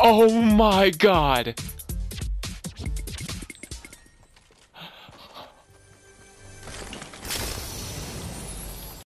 Oh my god!